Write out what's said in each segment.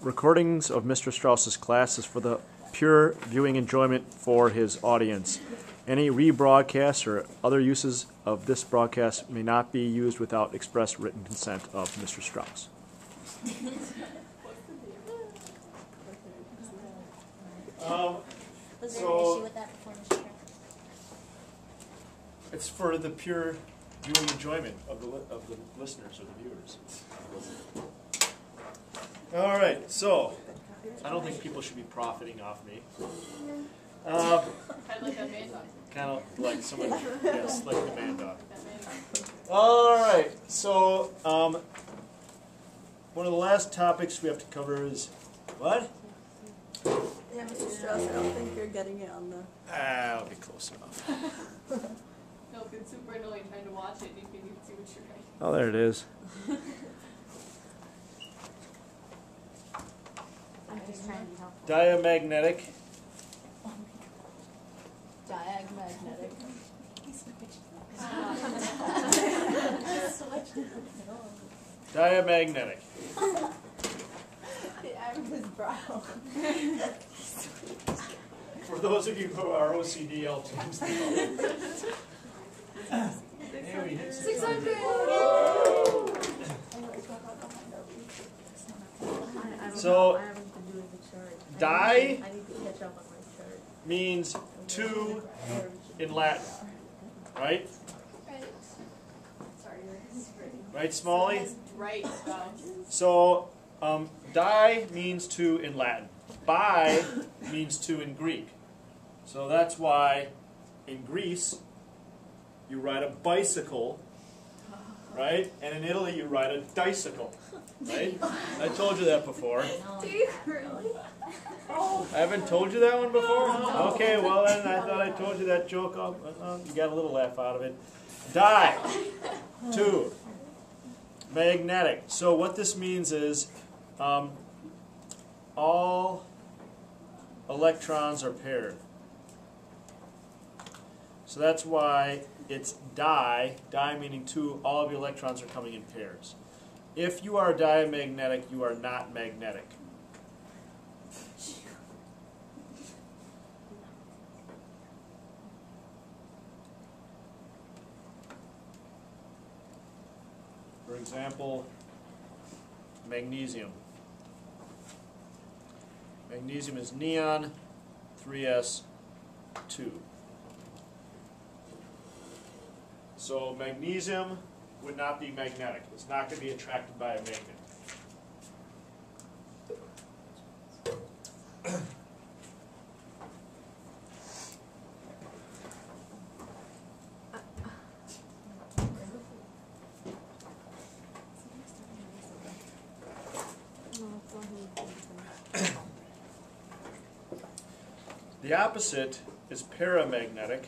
recordings of Mr. Strauss's class is for the pure viewing enjoyment for his audience. Any rebroadcasts or other uses of this broadcast may not be used without express written consent of Mr. Strauss. Um, Was there an So- issue with that before, Mr. Chair? it's for the pure viewing enjoyment of the, li- of the listeners or the viewers. All right, so I don't think people should be profiting off me. Uh, Kind of like that kind of like someone, yes, like the man dog. That man dog. All right, so um, one of the last topics we have to cover is what? Yeah, Mr. Strauss, I don't think you're getting it on the. Ah, I'll be close enough. No, if it's super annoying trying to watch it, and you can even see what you're writing. Oh, there it is. I'm just trying to be helpful. Diamagnetic. Diagmagnetic. Diamagnetic. His brow. For those of you who are OCDL teams, Hey, we hit 600. So, die I need to catch up on my chart. means two in Latin, right? Right. Smalley? Right, So, um, die means two in Latin. Bi means two in Greek. So that's why in Greece you ride a bicycle, right? And in Italy you ride a dicycle, right? I told you that before. Do you really? I haven't told you that one before? Okay, well then I thought I told you that joke. Oh, well, you got a little laugh out of it. Die. Two. Magnetic. So what this means is um, all electrons are paired. So that's why it's di, di meaning two, all of your electrons are coming in pairs. If you are diamagnetic, you are not magnetic. For example, magnesium. Magnesium is neon 3s2. So magnesium would not be magnetic. It's not going to be attracted by a magnet. The opposite is paramagnetic.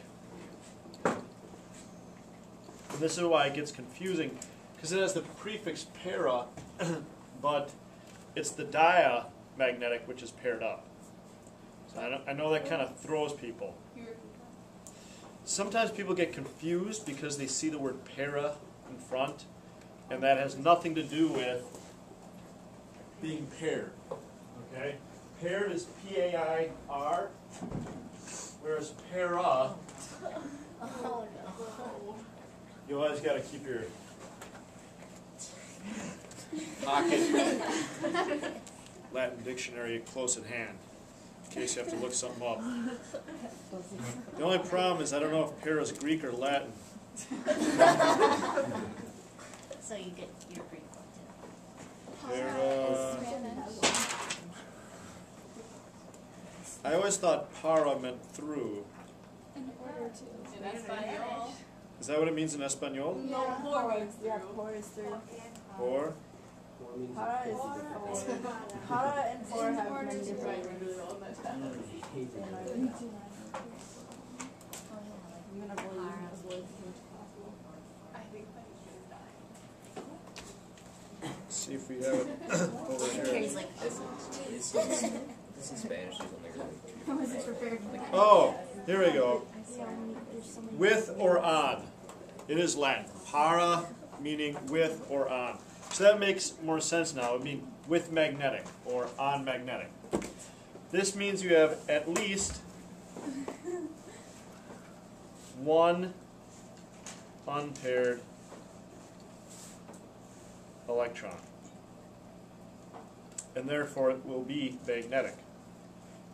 This is why it gets confusing, because it has the prefix para, but it's the diamagnetic which is paired up. So I, I know that kind of throws people. Sometimes people get confused because they see the word para in front, and that has nothing to do with being paired. Okay? Paired is P A I R, whereas para, Oh, no. You always got to keep your pocket Latin dictionary close at hand in case you have to look something up. The only problem is I don't know if para is Greek or Latin. So you get your Greek one too. Uh, para. I always thought para meant through. in Espanol. Is that what it means in Espanol? No, more means Yeah, through. four is through. Or? Para is four. Para and four have many different we're really on that tab. I'm gonna avoid avoid as much as possible. I think that is gonna die. See if we have it over here. Carrie's like, This is, this is Spanish. She's I wasn't prepared. Oh, here we go. With or on. It is Latin. Para meaning with or on. So that makes more sense now. I mean, with magnetic or on magnetic. This means you have at least one unpaired electron. And therefore it will be magnetic.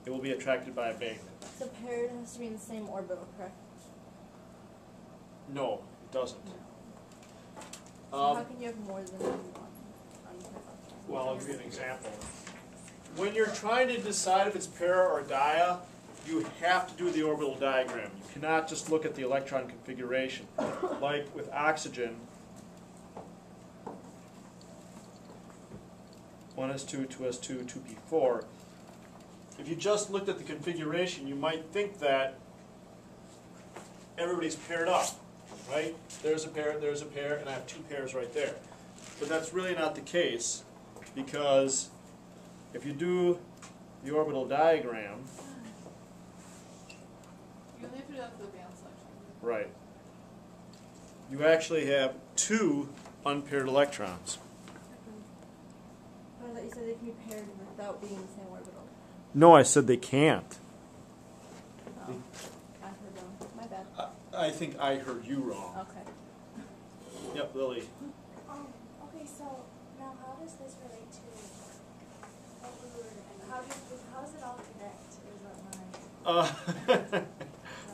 It will be attracted by a magnet. So paired has to be in the same orbital, correct? No, it doesn't. So how Um, can you have more than one unpaired electron? well, I'll give you an example. When you're trying to decide if it's para or dia, you have to do the orbital diagram. You cannot just look at the electron configuration. Like with oxygen, 1s2, 2s2, 2p4. If you just looked at the configuration, you might think that everybody's paired up, right? There's a pair, there's a pair, and I have two pairs right there. But that's really not the case because if you do the orbital diagram, You leave it up to the band section. right, you actually have two unpaired electrons. Oh, I thought you said they can be paired without being in the same orbital. No, I said they can't. Oh, I heard wrong. My bad. I, I think I heard you wrong. Okay. Yep, Lily. Um, okay, so now how does this relate to what we were, and how does, how does it all connect is what my,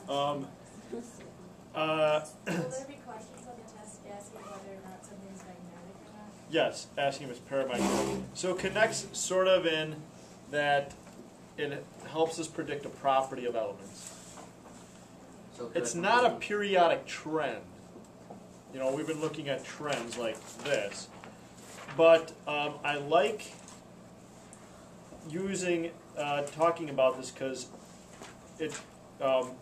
Uh, um, uh, will there be questions on the test asking whether or not something is magnetic or not? yes, asking if it's paramagnetic. So it connects sort of in that it helps us predict a property of elements. So It's not a periodic trend. You know, we've been looking at trends like this. But um, I like using, uh, talking about this because it um,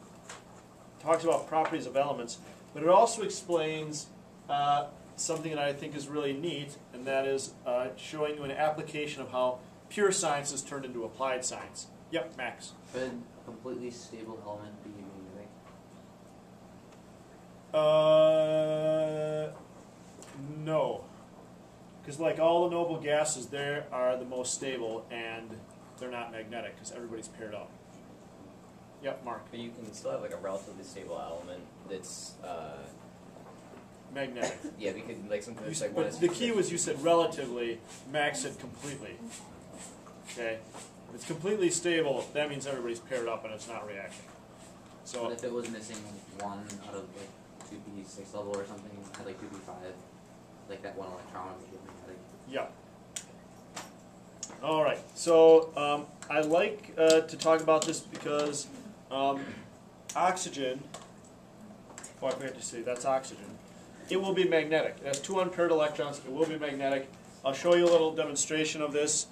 talks about properties of elements, but it also explains uh, something that I think is really neat, and that is uh, showing you an application of how pure science is turned into applied science. Yep, Max. Could a completely stable element be? Uh, no. Because like all the noble gases, they are the most stable, and they're not magnetic because everybody's paired up. Yep, Mark. But you can still have like a relatively stable element that's, uh, Magnetic. yeah, because like something You that's said, like one but is the key was you said relatively. Max said completely. Okay. If it's completely stable, that means everybody's paired up and it's not reacting. But So if it was missing one out of like two P six level or something, had like two P five, like that one electron magnetic. Yeah. All right. So um, I like uh, to talk about this because um, oxygen. Oh, I forgot to say that's oxygen. It will be magnetic. It has two unpaired electrons. It will be magnetic. I'll show you a little demonstration of this